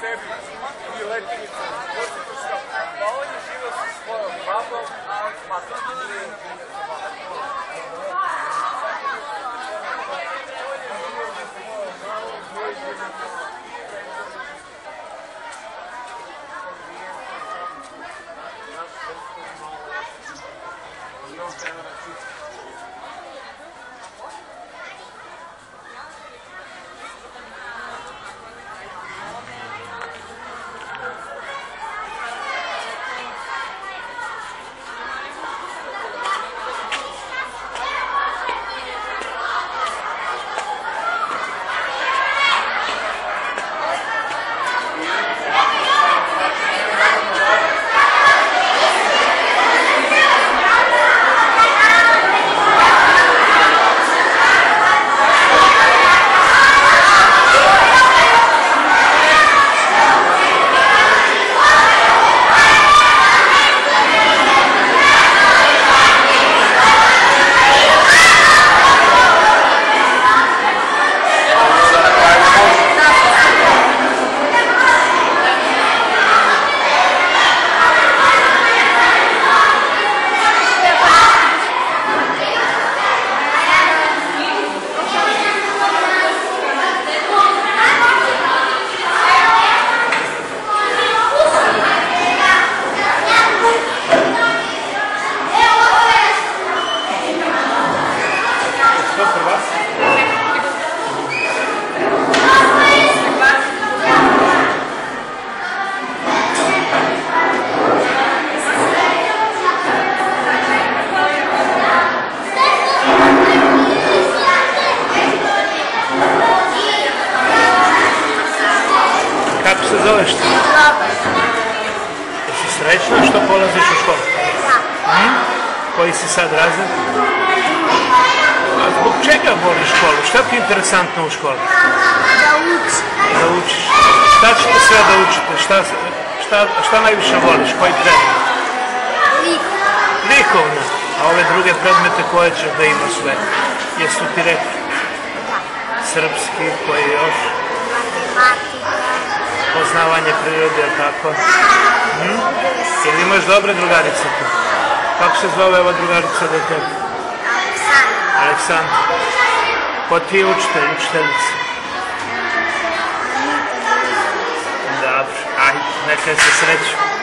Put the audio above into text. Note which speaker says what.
Speaker 1: sebi i letinicu, posjetu sam, da ovdje živio sa svojom babom, a pa tu je
Speaker 2: srećna što polaziš u školu? Hm? Koji si sad razred? A zbog čega voliš školu? Šta ti je interesantno u školi?
Speaker 1: Da uči.
Speaker 2: Da učiš. Šta ćete sve da učite? Šta, šta, šta najviše voliš? Koji predmet?
Speaker 1: Lik.
Speaker 2: Likovna. A ove druge predmete koje ćeš da ima sve? Jesu ti rekli? Srpski, koji još?
Speaker 1: Matematika.
Speaker 2: Poznavanje prirode, jel tako? Hm? Jel imaš dobre drugarice tu? Kako se zove ova drugarica do tebe? Aleksandar. Aleksandar. Ko ti je učitelj, učiteljica? Dobro, ajde, neka se sreću.